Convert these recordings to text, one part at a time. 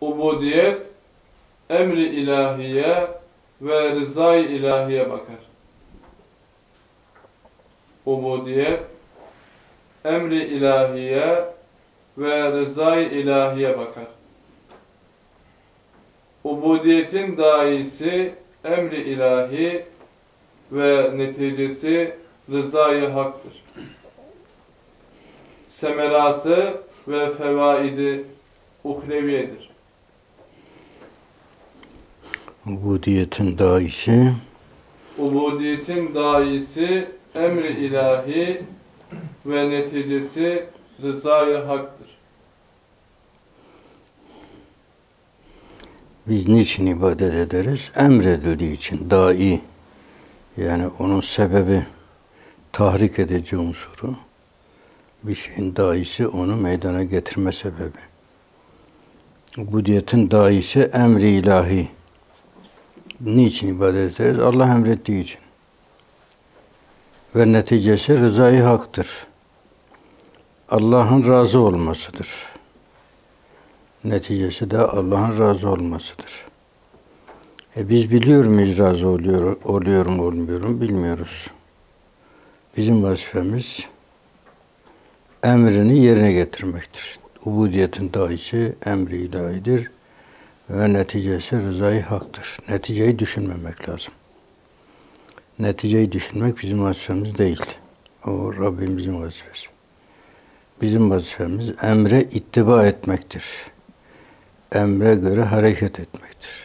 ubudiyet, emri ilahiye ve rızayı ilahiye bakar. Ubudiyet, emri ilahiye ve rızayı ilahiye bakar. Ubudiyetin daisi emri ilahi ve neticesi rızayı haktır. Semeratı ve fevaidi uhreviyedir. Ubudiyetin daisi Ubudiyetin daisi emri ilahi ve neticesi rızayı haktır. biz niçin ibadet ederiz? Emredildiği için dai yani onun sebebi tahrik edici unsuru bir şeyin daisi onu meydana getirme sebebi. Ubudiyetin daisi emri ilahi. Niçin ibadet ederiz? Allah emrettiği için. Ve neticesi rızayı haktır. Allah'ın razı olmasıdır. Neticesi de Allah'ın razı olmasıdır. E biz biliyor muyuz razı oluyor, oluyor mu olmuyor mu bilmiyoruz. Bizim vazifemiz emrini yerine getirmektir. Ubudiyetin daisi emri ilahidir ve neticesi rızayı haktır. Neticeyi düşünmemek lazım. Neticeyi düşünmek bizim vazifemiz değil. O Rabbimizin vazifesi. Bizim vazifemiz emre ittiba etmektir. Emre göre hareket etmektir.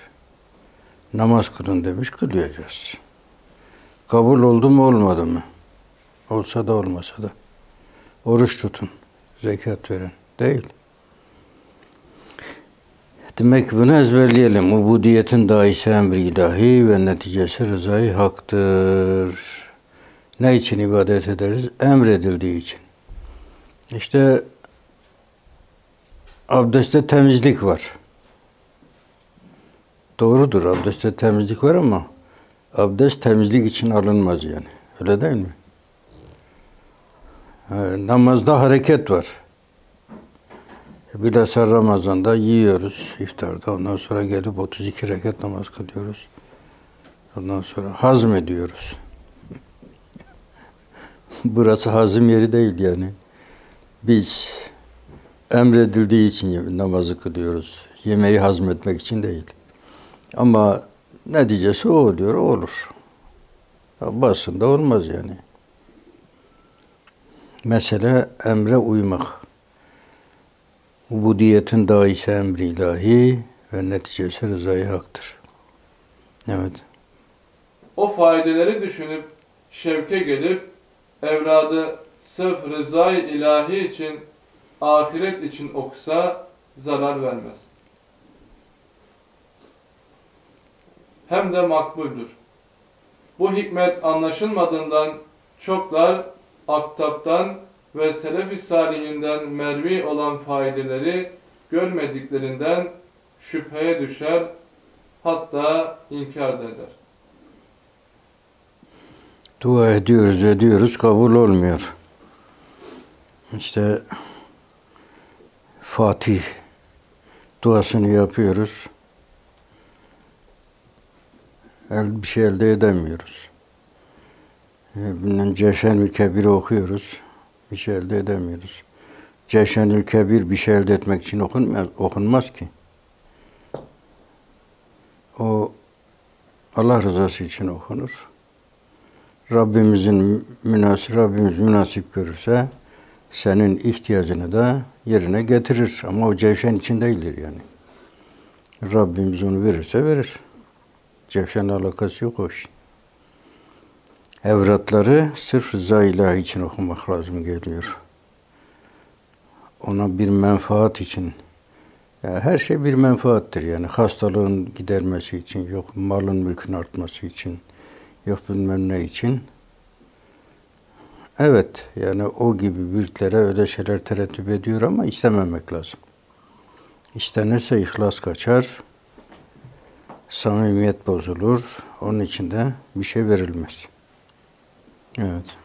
Namaz kılın demiş, kılacağız. Kabul oldu mu olmadı mı? Olsa da olmasa da. Oruç tutun, zekat verin. Değil. Demek bunu ezberleyelim. Ubudiyetin daisi emri ilahi ve neticesi rızayı haktır. Ne için ibadet ederiz? Emredildiği için. İşte abdestte temizlik var. Doğrudur abdestte temizlik var ama abdest temizlik için alınmaz yani. Öyle değil mi? Ee, namazda hareket var. Bilhassa Ramazan'da yiyoruz iftarda. Ondan sonra gelip 32 rekat namaz kılıyoruz. Ondan sonra hazm ediyoruz. Burası hazım yeri değil yani. Biz emredildiği için namazı kılıyoruz. Yemeği hazmetmek için değil. Ama neticesi o o olur. Basında olmaz yani. Mesele emre uymak. Ubudiyetin daisi emri ilahi ve neticesi rızayı haktır. Evet. O faydeleri düşünüp şevke gelip evladı sırf rızayı ilahi için ahiret için okusa zarar vermez. Hem de makbuldür. Bu hikmet anlaşılmadığından çoklar aktaptan ve selef-i salihinden mervi olan faydeleri görmediklerinden şüpheye düşer, hatta inkar eder. Dua ediyoruz, ediyoruz, kabul olmuyor. İşte Fatih duasını yapıyoruz. El, bir şey elde edemiyoruz. Bilmem Ceşenül Kebir'i okuyoruz. Bir şey elde edemiyoruz. Ceşenül Kebir bir şey elde etmek için okunmaz, okunmaz ki. O Allah rızası için okunur. Rabbimizin münasip, Rabbimiz münasip görürse senin ihtiyacını da yerine getirir. Ama o cevşen için değildir yani. Rabbimiz onu verirse verir. Cevşen alakası yok o işin. Evratları sırf rıza ilahi için okumak lazım geliyor. Ona bir menfaat için. Ya her şey bir menfaattir yani. Hastalığın gidermesi için, yok malın mülkün artması için, yok bilmem ne için. Evet, yani o gibi büyüklere öyle şeyler tereddüt ediyor ama istememek lazım. İstenirse ihlas kaçar, samimiyet bozulur, onun için de bir şey verilmez. Evet.